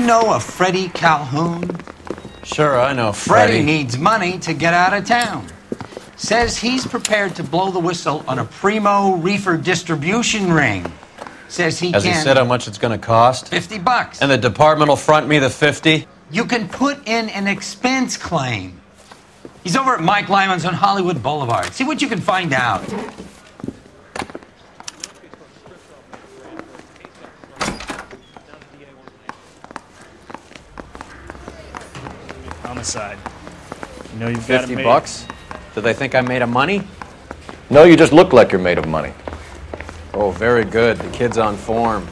you know a Freddie Calhoun? Sure, I know Freddie Freddie. needs money to get out of town. Says he's prepared to blow the whistle on a primo reefer distribution ring. Says he Has can. Has he said how much it's going to cost? 50 bucks. And the department will front me the 50? You can put in an expense claim. He's over at Mike Lyman's on Hollywood Boulevard. See what you can find out. Homicide. You know you've got 50 bucks? Do they think I'm made of money? No, you just look like you're made of money. Oh, very good. The kid's on form.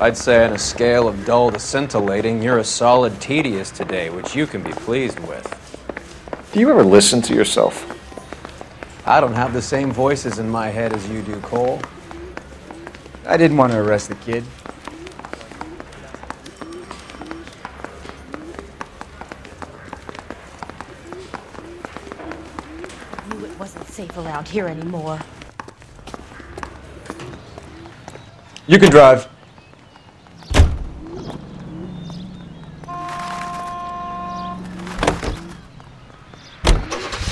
I'd say on a scale of dull to scintillating, you're a solid tedious today, which you can be pleased with. Do you ever listen to yourself? I don't have the same voices in my head as you do, Cole. I didn't want to arrest the kid. knew it wasn't safe around here anymore. You can drive.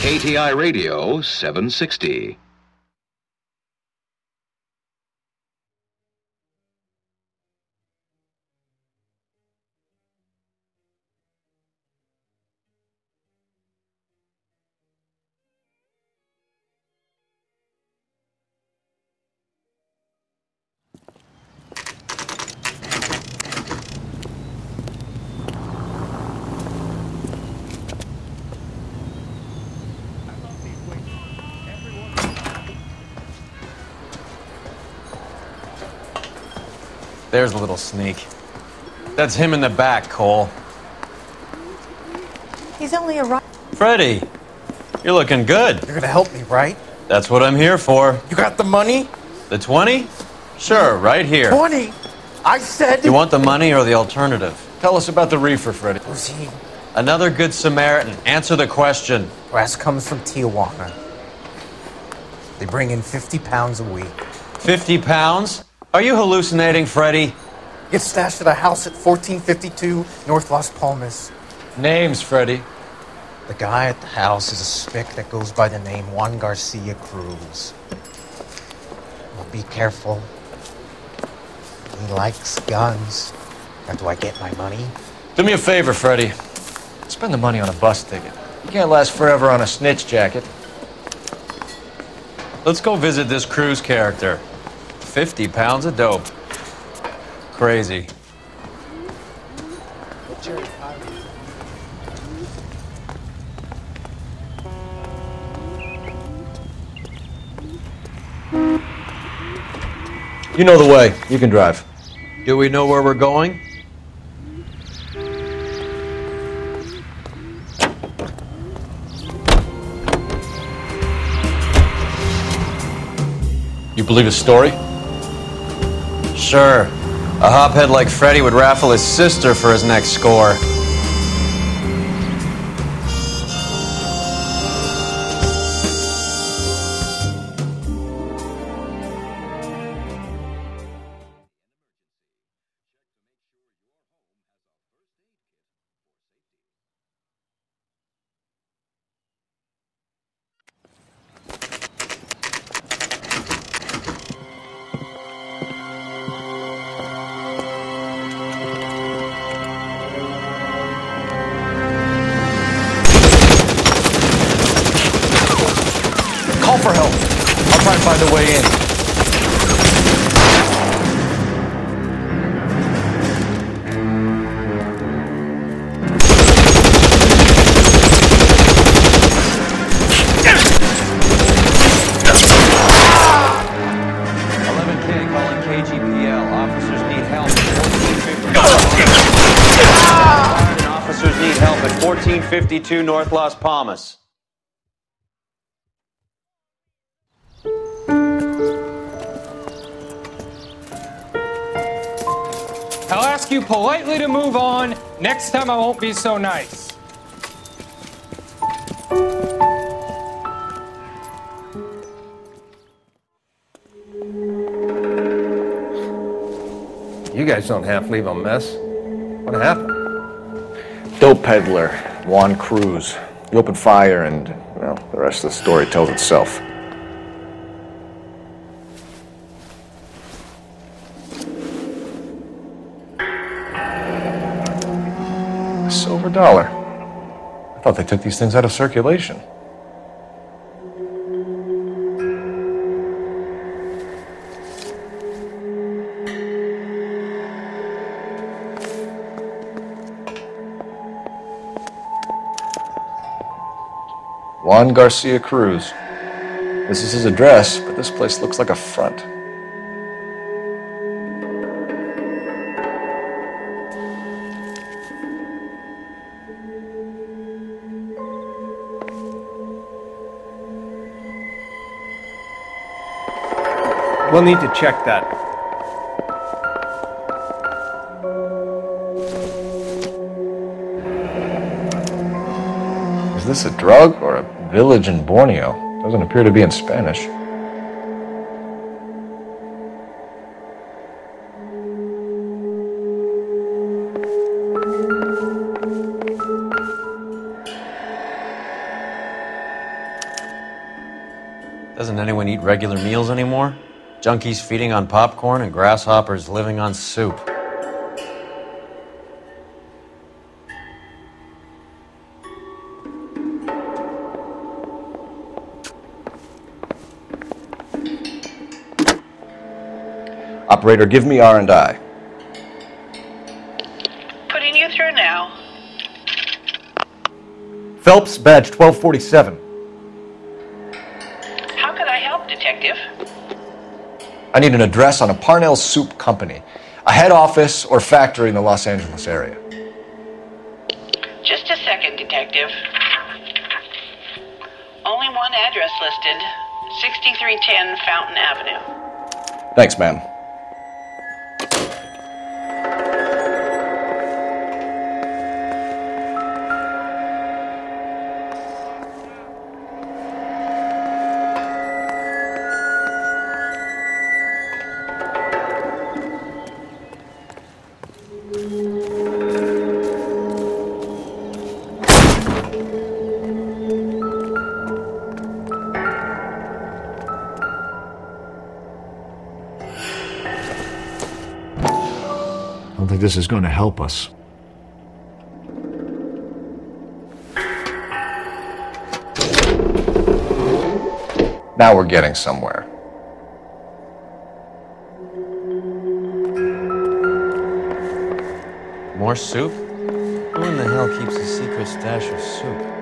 KTI Radio 760. There's a little sneak. That's him in the back, Cole. He's only a right. Freddie, you're looking good. You're gonna help me, right? That's what I'm here for. You got the money? The 20? Sure, right here. 20! I said. You want the money or the alternative? Tell us about the reefer, Freddie. Who's he? Another good Samaritan. Answer the question. Brass comes from Tijuana. They bring in 50 pounds a week. 50 pounds? Are you hallucinating, Freddie? Get stashed at a house at 1452 North Las Palmas. Names, Freddie. The guy at the house is a spick that goes by the name Juan Garcia Cruz. Well, be careful. He likes guns. Now, do I get my money? Do me a favor, Freddie. Spend the money on a bus ticket. You can't last forever on a snitch jacket. Let's go visit this Cruz character. 50 pounds of dope. Crazy. You know the way. You can drive. Do we know where we're going? You believe his story? Sure. A hophead like Freddie would raffle his sister for his next score. Find a way in. Eleven K calling KGPL. Officers need help. Officers need help at 1452 North Las Palmas. You politely to move on. Next time I won't be so nice. You guys don't half leave a mess. What happened? Dope peddler, Juan Cruz. He opened fire, and, well, the rest of the story tells itself. A silver dollar. I thought they took these things out of circulation. Juan Garcia Cruz. This is his address, but this place looks like a front. We'll need to check that. Is this a drug or a village in Borneo? Doesn't appear to be in Spanish. Doesn't anyone eat regular meals anymore? Junkies feeding on popcorn and grasshoppers living on soup. Operator, give me R and I. Putting you through now. Phelps, badge 1247. I need an address on a Parnell Soup Company, a head office or factory in the Los Angeles area. Just a second, Detective. Only one address listed 6310 Fountain Avenue. Thanks, ma'am. This is going to help us. Now we're getting somewhere. More soup? Who in the hell keeps a secret stash of soup?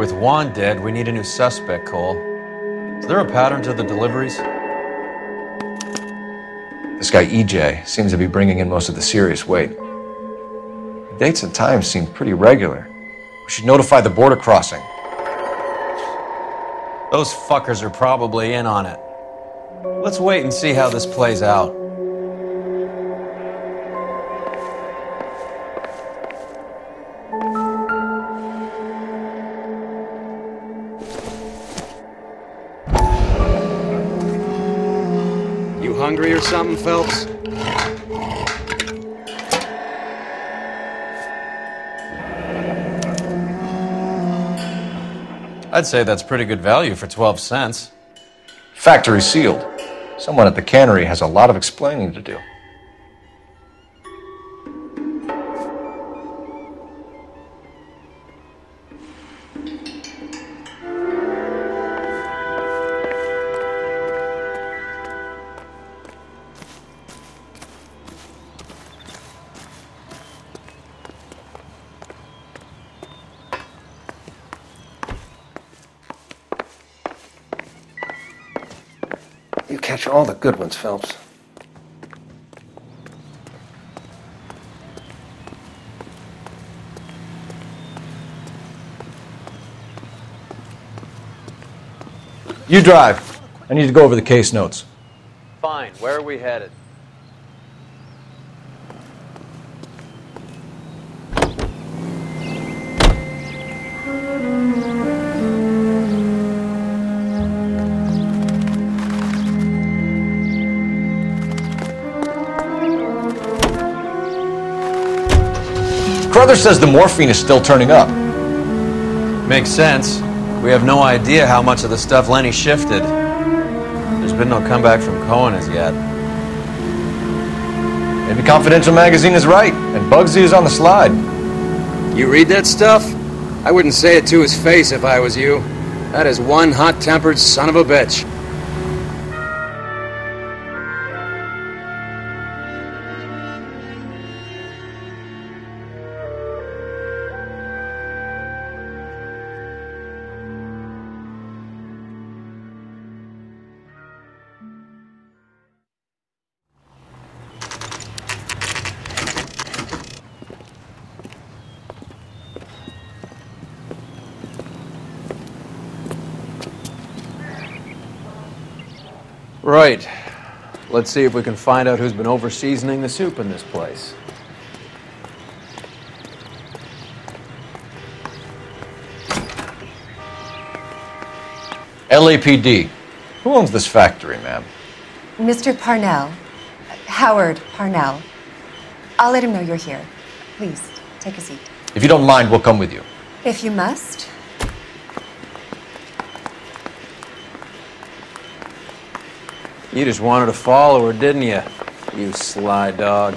With Juan dead, we need a new suspect, Cole. Is there a pattern to the deliveries? This guy EJ seems to be bringing in most of the serious weight. The dates and times seem pretty regular. We should notify the border crossing. Those fuckers are probably in on it. Let's wait and see how this plays out. Say that's pretty good value for 12 cents. Factory sealed. Someone at the cannery has a lot of explaining to do. Catch all the good ones, Phelps. You drive. I need to go over the case notes. Fine, where are we headed? Brother says the morphine is still turning up. Makes sense. We have no idea how much of the stuff Lenny shifted. There's been no comeback from Cohen as yet. Maybe Confidential Magazine is right, and Bugsy is on the slide. You read that stuff? I wouldn't say it to his face if I was you. That is one hot-tempered son of a bitch. Right. Let's see if we can find out who's been over seasoning the soup in this place. LAPD. Who owns this factory, ma'am? Mr. Parnell. Howard Parnell. I'll let him know you're here. Please, take a seat. If you don't mind, we'll come with you. If you must. You just wanted to follow her, didn't you? You sly dog.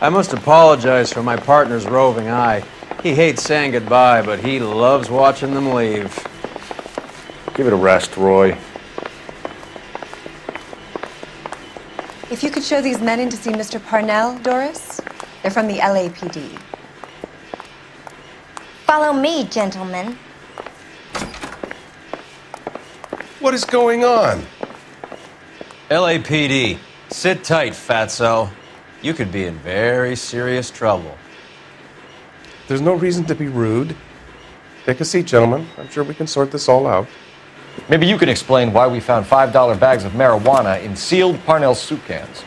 I must apologize for my partner's roving eye. He hates saying goodbye, but he loves watching them leave. Give it a rest, Roy. If you could show these men in to see Mr. Parnell, Doris. They're from the LAPD. Follow me, gentlemen. What is going on? LAPD, sit tight, fatso. You could be in very serious trouble. There's no reason to be rude. Take a seat, gentlemen. I'm sure we can sort this all out. Maybe you can explain why we found $5 bags of marijuana in sealed Parnell soup cans.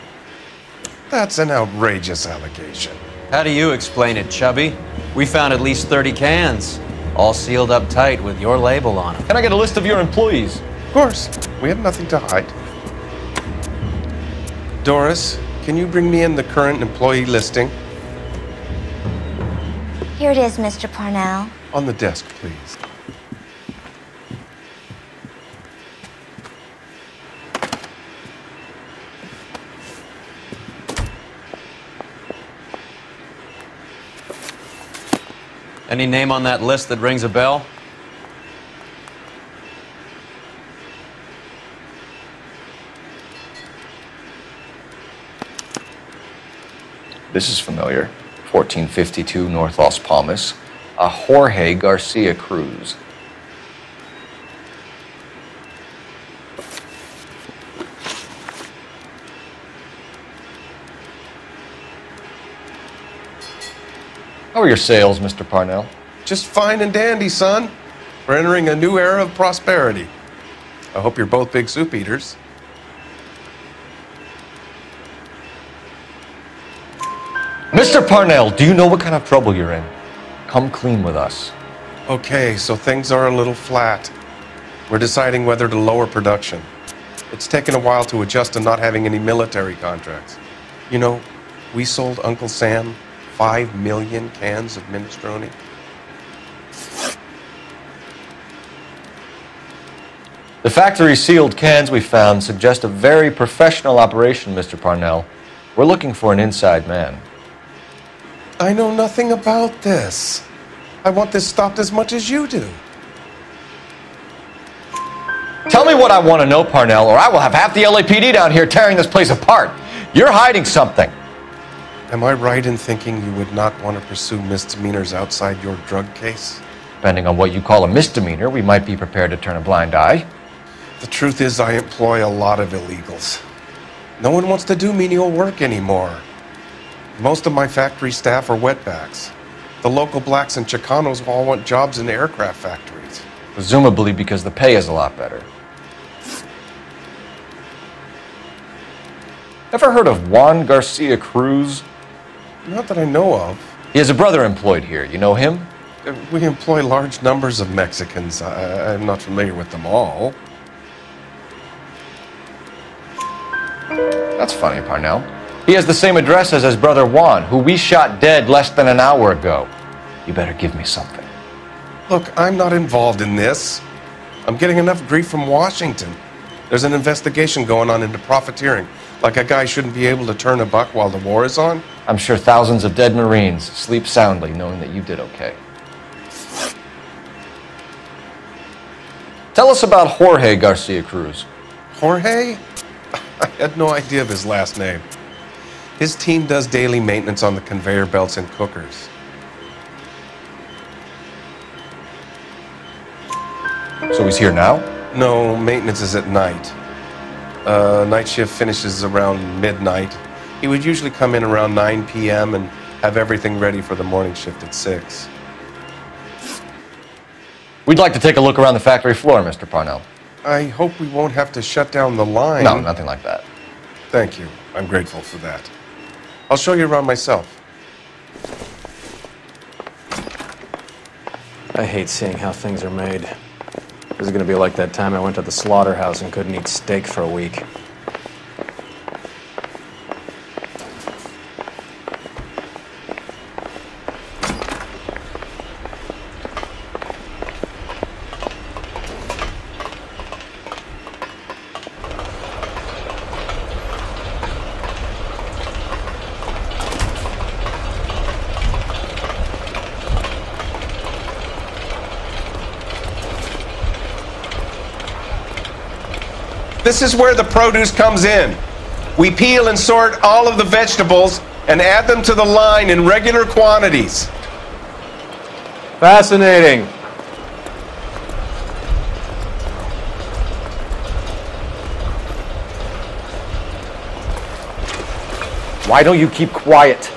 That's an outrageous allegation. How do you explain it, Chubby? We found at least 30 cans, all sealed up tight with your label on them. Can I get a list of your employees? Of course. We have nothing to hide. Doris, can you bring me in the current employee listing? Here it is, Mr. Parnell. On the desk, please. Any name on that list that rings a bell? This is familiar. 1452 North Las Palmas. A Jorge Garcia Cruz. How are your sales, Mr. Parnell? Just fine and dandy, son. We're entering a new era of prosperity. I hope you're both big soup eaters. Mr. Parnell, do you know what kind of trouble you're in? Come clean with us. Okay, so things are a little flat. We're deciding whether to lower production. It's taken a while to adjust to not having any military contracts. You know, we sold Uncle Sam five million cans of minestrone. The factory sealed cans we found suggest a very professional operation, Mr. Parnell. We're looking for an inside man. I know nothing about this. I want this stopped as much as you do. Tell me what I want to know, Parnell, or I will have half the LAPD down here tearing this place apart. You're hiding something. Am I right in thinking you would not want to pursue misdemeanors outside your drug case? Depending on what you call a misdemeanor, we might be prepared to turn a blind eye. The truth is, I employ a lot of illegals. No one wants to do menial work anymore. Most of my factory staff are wetbacks. The local blacks and Chicanos all want jobs in the aircraft factories. Presumably because the pay is a lot better. Ever heard of Juan Garcia Cruz? Not that I know of. He has a brother employed here. You know him? Uh, We employ large numbers of Mexicans. I, I'm not familiar with them all. That's funny, Parnell. He has the same address as his brother Juan, who we shot dead less than an hour ago. you better give me something. Look, I'm not involved in this. I'm getting enough grief from Washington. There's an investigation going on into profiteering. Like a guy shouldn't be able to turn a buck while the war is on. I'm sure thousands of dead Marines sleep soundly knowing that you did okay. Tell us about Jorge Garcia Cruz. Jorge? I had no idea of his last name. His team does daily maintenance on the conveyor belts and cookers. So he's here now? No, maintenance is at night. Uh, night shift finishes around midnight. He would usually come in around 9 p.m. and have everything ready for the morning shift at 6. We'd like to take a look around the factory floor, Mr. Parnell. I hope we won't have to shut down the line. No, nothing like that. Thank you. I'm grateful for that. I'll show you around myself. I hate seeing how things are made. This is gonna be like that time I went to the slaughterhouse and couldn't eat steak for a week. This is where the produce comes in. We peel and sort all of the vegetables and add them to the line in regular quantities. Fascinating. Why don't you keep quiet?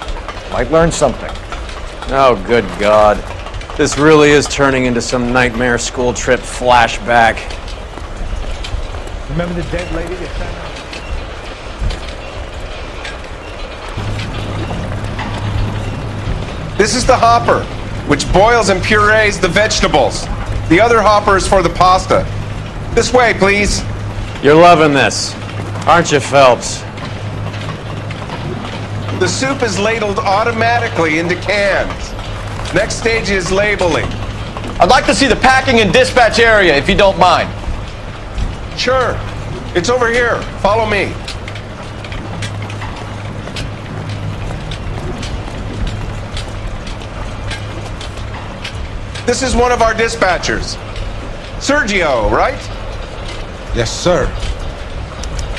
Might learn something. Oh, good God. This really is turning into some nightmare school trip flashback. Remember the dead lady that sat out? This is the hopper, which boils and purees the vegetables. The other hopper is for the pasta. This way, please. You're loving this, aren't you, Phelps? The soup is ladled automatically into cans. Next stage is labeling. I'd like to see the packing and dispatch area, if you don't mind. Sure. It's over here. Follow me. This is one of our dispatchers. Sergio, right? Yes, sir.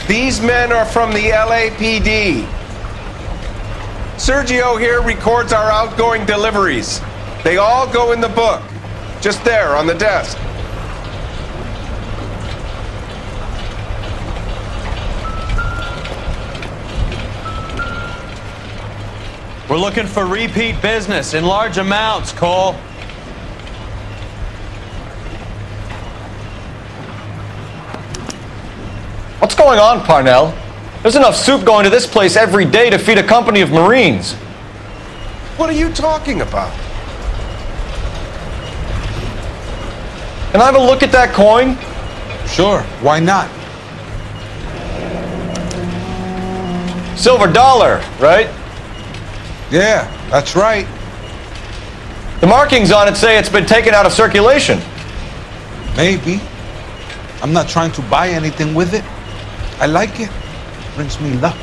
These men are from the LAPD. Sergio here records our outgoing deliveries. They all go in the book, just there on the desk. We're looking for repeat business in large amounts, Cole. What's going on, Parnell? There's enough soup going to this place every day to feed a company of Marines. What are you talking about? Can I have a look at that coin? Sure, why not? Silver dollar, right? Yeah, that's right. The markings on it say it's been taken out of circulation. Maybe. I'm not trying to buy anything with it. I like it. Brings me luck.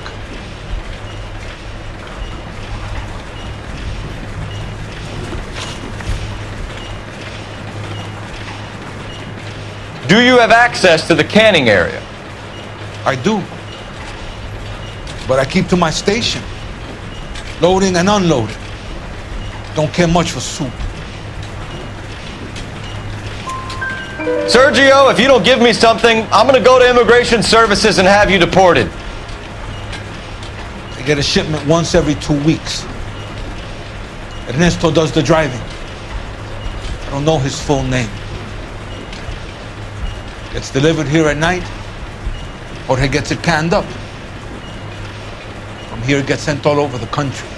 Do you have access to the canning area? I do. But I keep to my station. Loading and unloading. Don't care much for soup. Sergio, if you don't give me something, I'm gonna go to Immigration Services and have you deported. I get a shipment once every two weeks. Ernesto does the driving. I don't know his full name. Gets delivered here at night, or he gets it canned up. Here, get sent all over the country.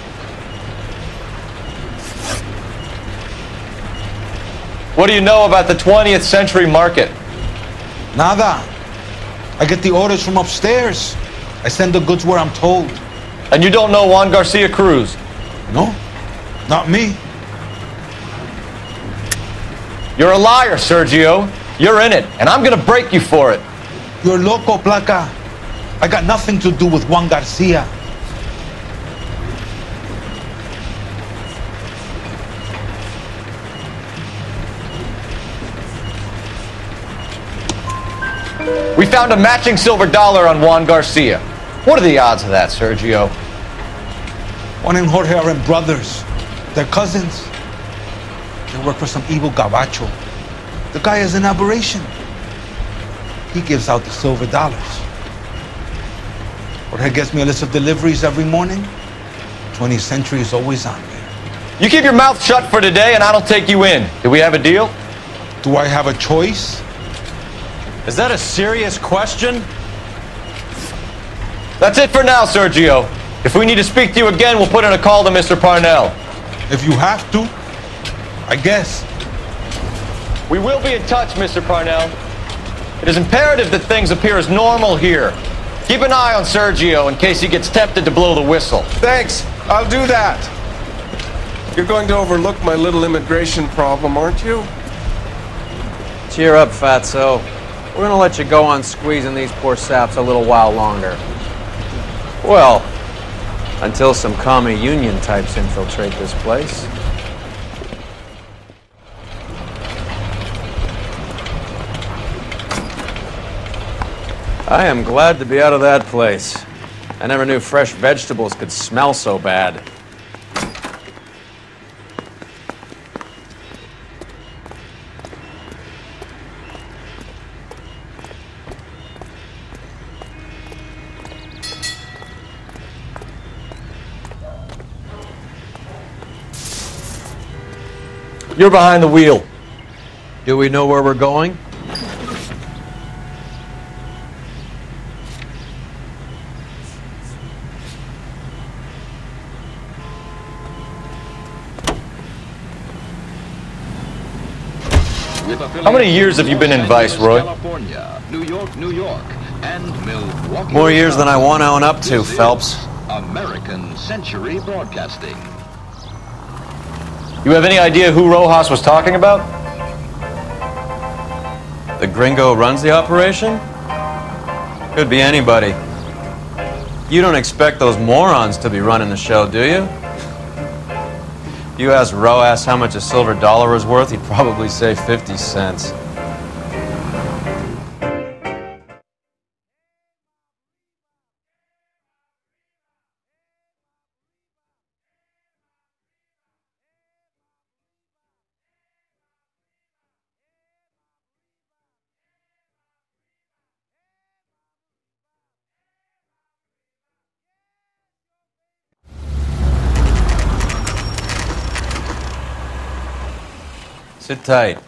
What do you know about the 20th century market? Nada. I get the orders from upstairs. I send the goods where I'm told. And you don't know Juan Garcia Cruz? No, not me. You're a liar, Sergio. You're in it, and I'm gonna break you for it. You're loco, Placa. I got nothing to do with Juan Garcia. We found a matching silver dollar on Juan Garcia. What are the odds of that, Sergio? Juan and Jorge aren't brothers. They're cousins. They work for some evil gabacho. The guy is an aberration. He gives out the silver dollars. Jorge gets me a list of deliveries every morning. 20th Century is always on there. You keep your mouth shut for today, and I don't take you in. Do we have a deal? Do I have a choice? Is that a serious question? That's it for now, Sergio. If we need to speak to you again, we'll put in a call to Mr. Parnell. If you have to, I guess. We will be in touch, Mr. Parnell. It is imperative that things appear as normal here. Keep an eye on Sergio in case he gets tempted to blow the whistle. Thanks. I'll do that. You're going to overlook my little immigration problem, aren't you? Cheer up, Fatso. We're gonna let you go on squeezing these poor saps a little while longer. Well, until some commie union types infiltrate this place. I am glad to be out of that place. I never knew fresh vegetables could smell so bad. You're behind the wheel. Do we know where we're going? How many years have you been in Vice, Roy? California, New York, New York, and Milwaukee. More years than I want to own up to, Phelps. American Century Broadcasting. You have any idea who Rojas was talking about? The gringo runs the operation? Could be anybody. You don't expect those morons to be running the show, do you? If you asked Rojas how much a silver dollar is worth, he'd probably say 50 cents. Sit tight.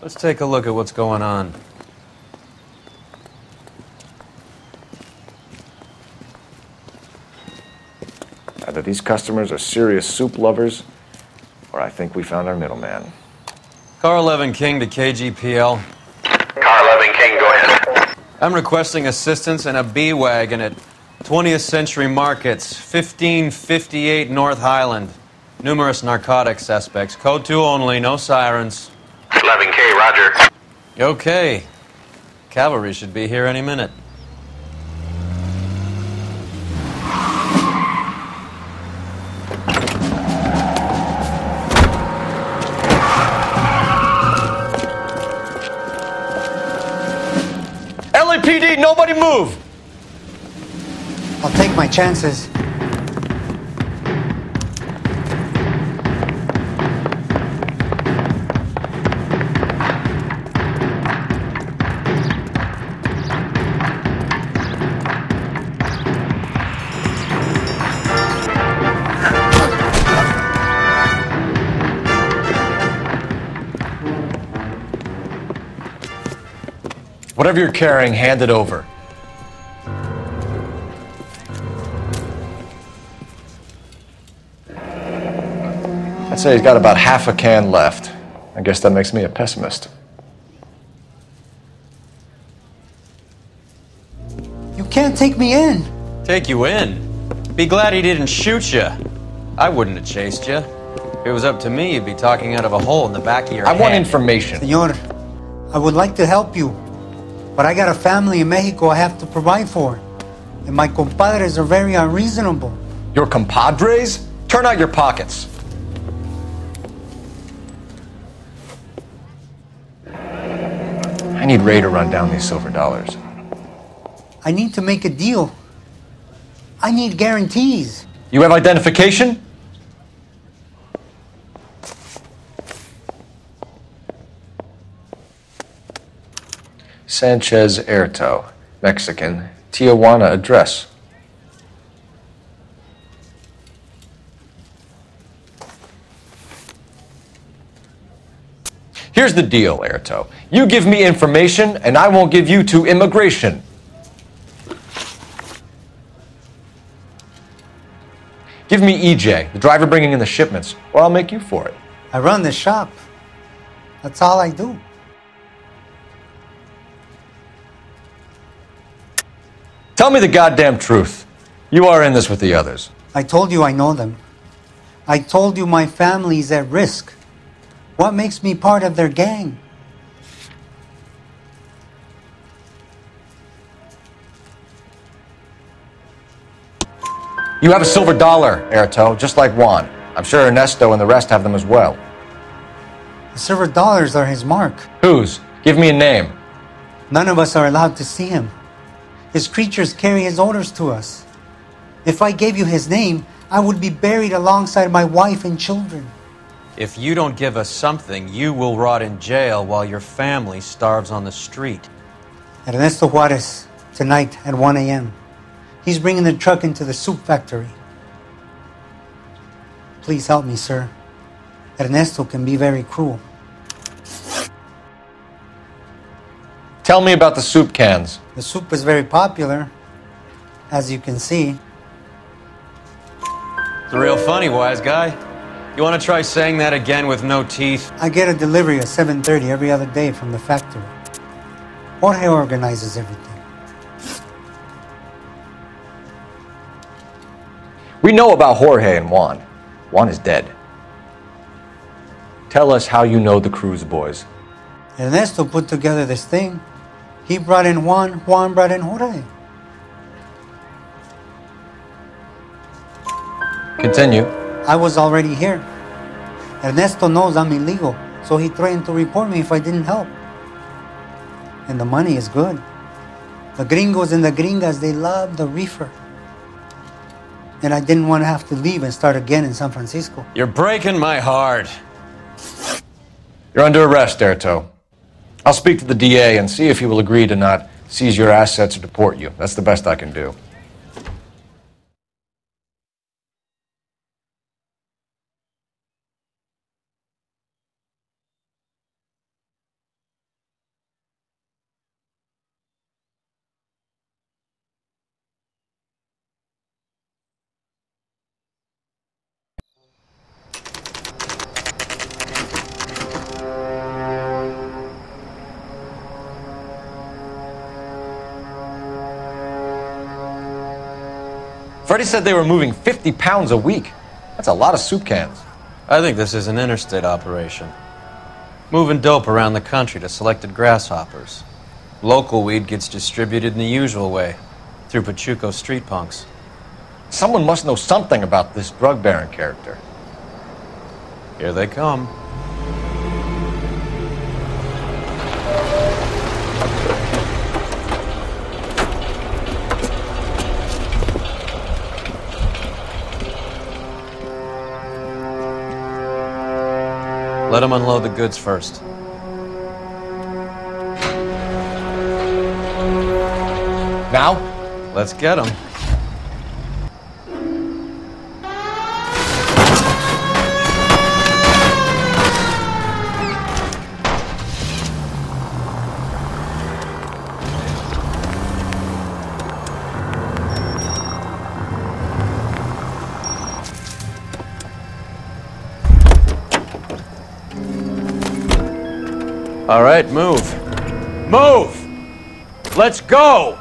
Let's take a look at what's going on. Either these customers are serious soup lovers, or I think we found our middleman. Car 11 King to KGPL. Car 11 King, go ahead. I'm requesting assistance in a B wagon at 20th Century Markets, 1558 North Highland. Numerous narcotic suspects. Code 2 only, no sirens. 11K, Roger. Okay. Cavalry should be here any minute. LAPD, nobody move! I'll take my chances. Whatever you're carrying, hand it over. I'd say he's got about half a can left. I guess that makes me a pessimist. You can't take me in. Take you in. Be glad he didn't shoot you. I wouldn't have chased you. If it was up to me, you'd be talking out of a hole in the back of your I head. want information. Senor, I would like to help you, but I got a family in Mexico I have to provide for. And my compadres are very unreasonable. Your compadres? Turn out your pockets. I need Ray to run down these silver dollars. I need to make a deal. I need guarantees. You have identification? Sanchez Erto, Mexican, Tijuana address. Here's the deal, Erto. You give me information, and I won't give you to immigration. Give me EJ, the driver bringing in the shipments, or I'll make you for it. I run the shop. That's all I do. Tell me the goddamn truth. You are in this with the others. I told you I know them. I told you my family is at risk. What makes me part of their gang? You have a silver dollar, Erto, just like Juan. I'm sure Ernesto and the rest have them as well. The silver dollars are his mark. Whose? Give me a name. None of us are allowed to see him. His creatures carry his orders to us. If I gave you his name, I would be buried alongside my wife and children. If you don't give us something, you will rot in jail while your family starves on the street. Ernesto Juarez, tonight at 1 a.m. He's bringing the truck into the soup factory. Please help me, sir. Ernesto can be very cruel. Tell me about the soup cans. The soup is very popular, as you can see. It's a real funny, wise guy. You want to try saying that again with no teeth? I get a delivery at 7:30 every other day from the factory. Jorge organizes everything. We know about Jorge and Juan. Juan is dead. Tell us how you know the Cruz boys. Ernesto put together this thing. He brought in Juan, Juan brought in Jorge. Continue. I was already here. Ernesto knows I'm illegal, so he threatened to report me if I didn't help. And the money is good. The gringos and the gringas, they love the reefer. And I didn't want to have to leave and start again in San Francisco. You're breaking my heart. You're under arrest, Erto. I'll speak to the DA and see if he will agree to not seize your assets or deport you. That's the best I can do. Freddie said they were moving 50 pounds a week. That's a lot of soup cans. I think this is an interstate operation. Moving dope around the country to selected grasshoppers. Local weed gets distributed in the usual way, through Pachuco street punks. Someone must know something about this drug baron character. Here they come. Let them unload the goods first. Now? Let's get them. All right, move. Move! Let's go!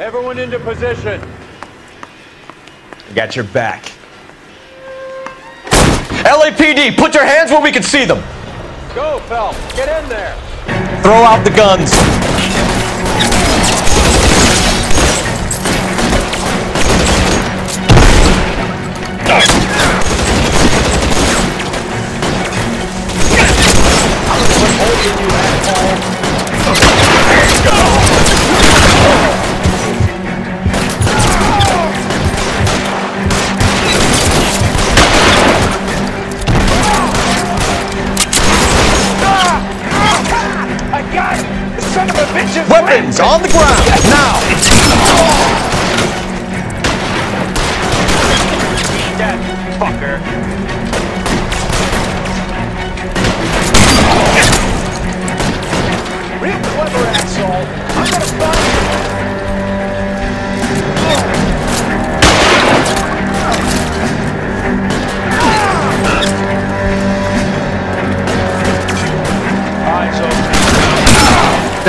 Everyone into position. Got your back. LAPD, put your hands where we can see them. Go, Phelps. Get in there. Throw out the guns.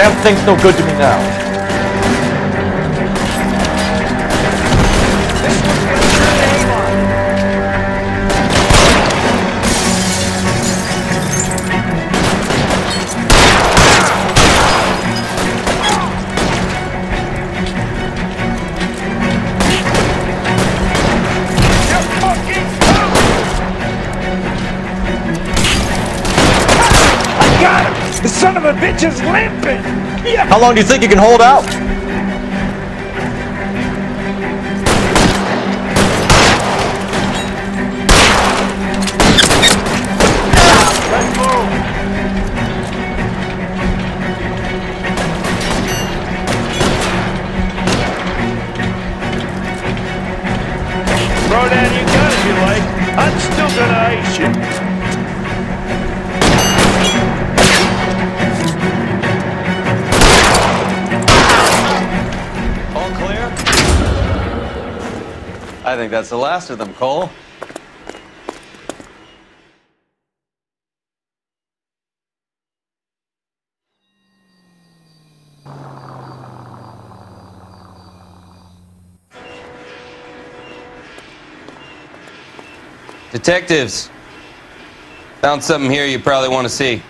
Damn thing's no good to me now. Son of a bitch is limping! How long do you think you can hold out? I think that's the last of them, Cole. Detectives, found something here you probably want to see.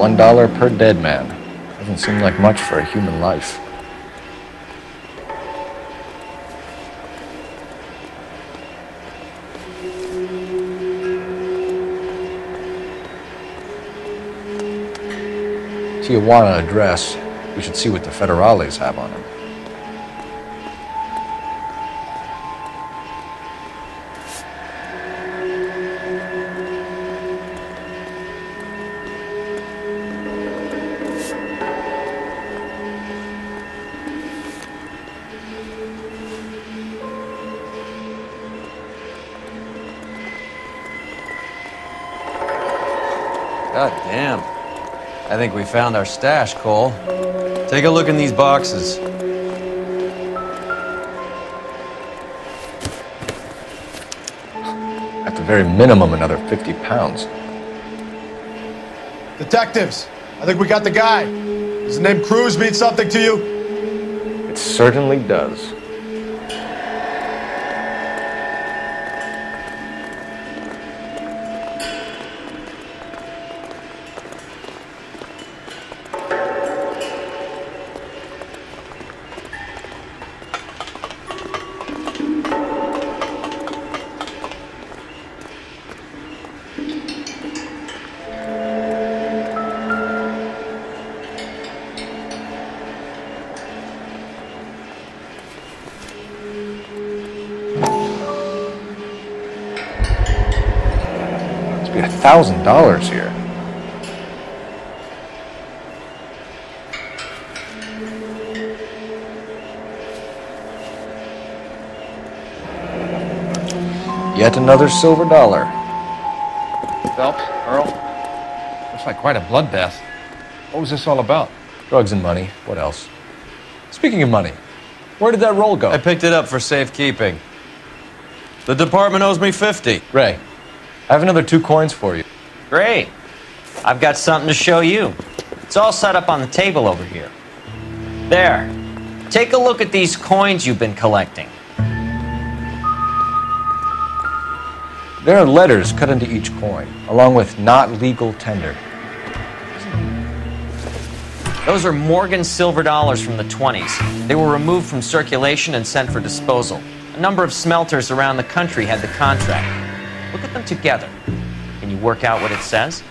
One dollar per dead man. Doesn't seem like much for a human life. Tijuana address. We should see what the federales have on him. God damn. I think we found our stash, Cole. Take a look in these boxes. At the very minimum, another 50 pounds. Detectives, I think we got the guy. Does the name Cruz mean something to you? It certainly does. Must be a thousand dollars here. Yet another silver dollar. Phelps, Earle, looks like quite a bloodbath. What was this all about? Drugs and money. What else? Speaking of money, where did that roll go? I picked it up for safekeeping. The department owes me 50. Ray, I have another two coins for you. Great. I've got something to show you. It's all set up on the table over here. There. Take a look at these coins you've been collecting. There are letters cut into each coin, along with not legal tender. Those are Morgan silver dollars from the 20s. They were removed from circulation and sent for disposal. A number of smelters around the country had the contract. Look at them together. Can you work out what it says?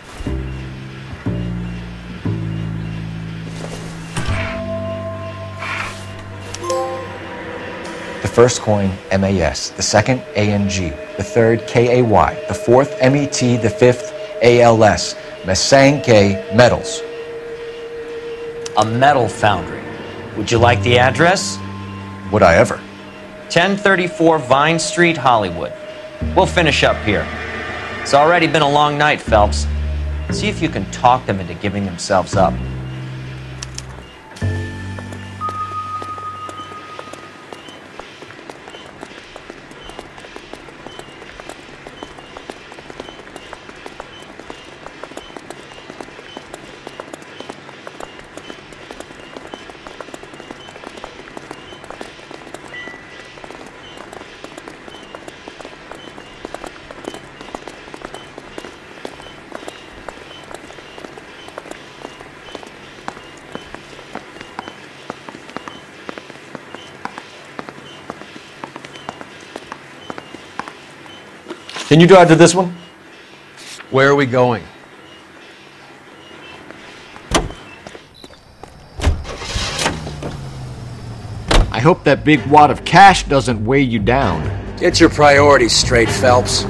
The first coin, MAS. The second, ANG. The third, KAY. The fourth, MET. The fifth, ALS. Masangkay Metals. A metal foundry. Would you like the address? Would I ever? 1034 Vine Street, Hollywood. We'll finish up here. It's already been a long night, Phelps. See if you can talk them into giving themselves up. Can you drive to this one? Where are we going? I hope that big wad of cash doesn't weigh you down. Get your priorities straight, Phelps.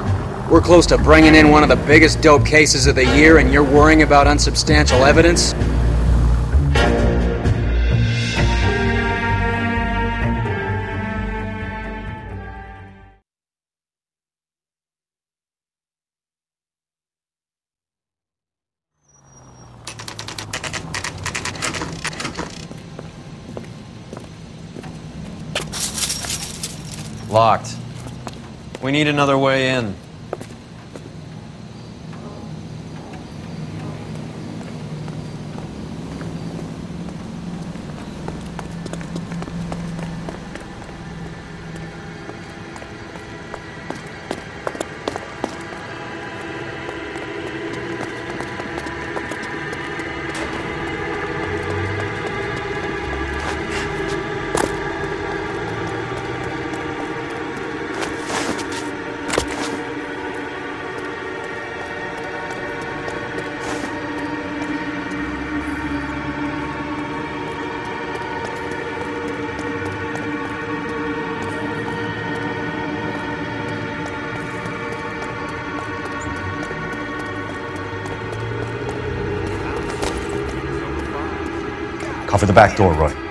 We're close to bringing in one of the biggest dope cases of the year, and you're worrying about unsubstantial evidence? We need another way in. Back door, Roy.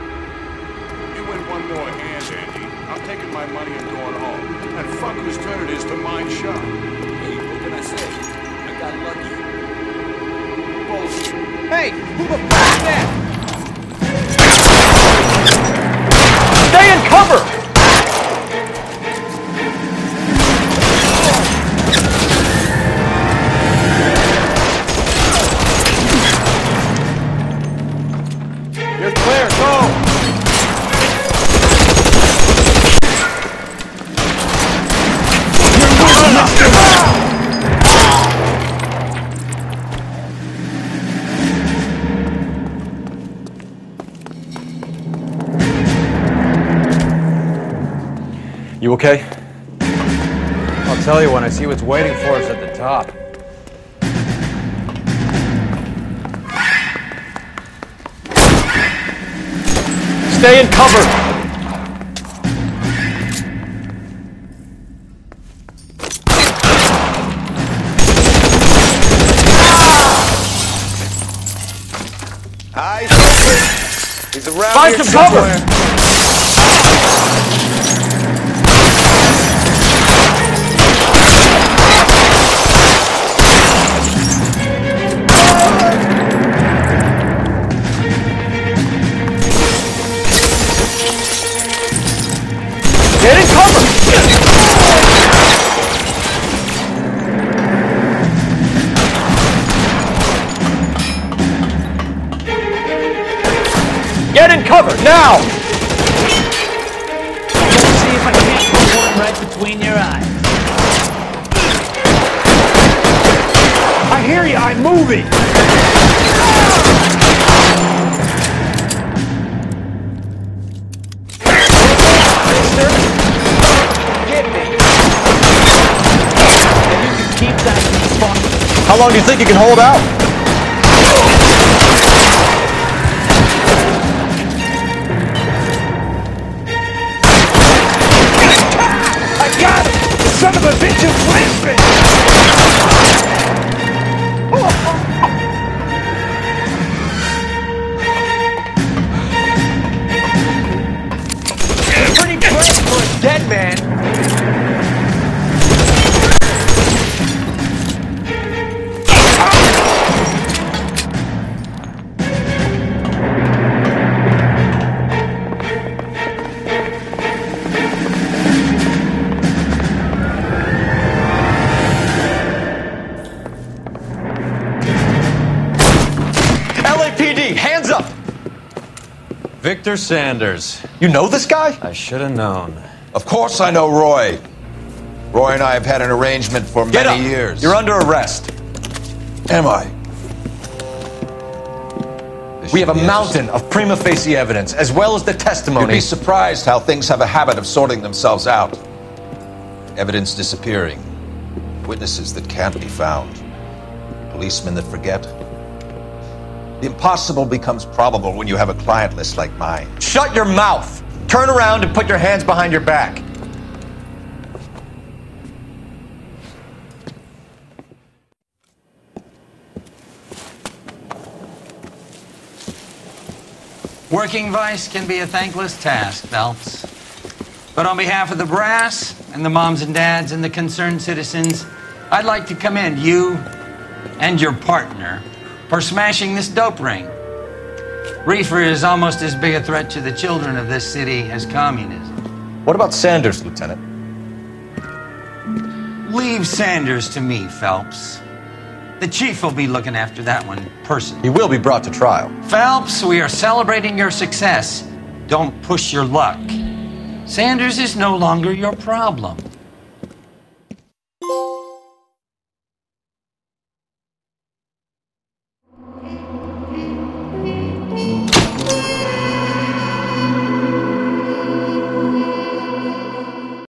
You okay? I'll tell you when I see what's waiting for us at the top. Stay in cover! He's around Find some cover! somewhere. I'm moving! How long do you think you can hold out? I got him! Son of a bitch Sanders. You know this guy? I should have known. Of course I know Roy. Roy and I have had an arrangement for Get many up. years. You're under arrest. Am I? We have a mountain of prima facie evidence, as well as the testimony. You'd be surprised how things have a habit of sorting themselves out. Evidence disappearing. Witnesses that can't be found. Policemen that forget. The impossible becomes probable when you have a client list like mine. Shut your mouth! Turn around and put your hands behind your back. Working vice can be a thankless task, Phelps. But on behalf of the brass and the moms and dads and the concerned citizens, I'd like to commend you and your partner for smashing this dope ring. Reefer is almost as big a threat to the children of this city as communism. What about Sanders, Lieutenant? Leave Sanders to me, Phelps. The chief will be looking after that one personally. He will be brought to trial. Phelps, we are celebrating your success. Don't push your luck. Sanders is no longer your problem.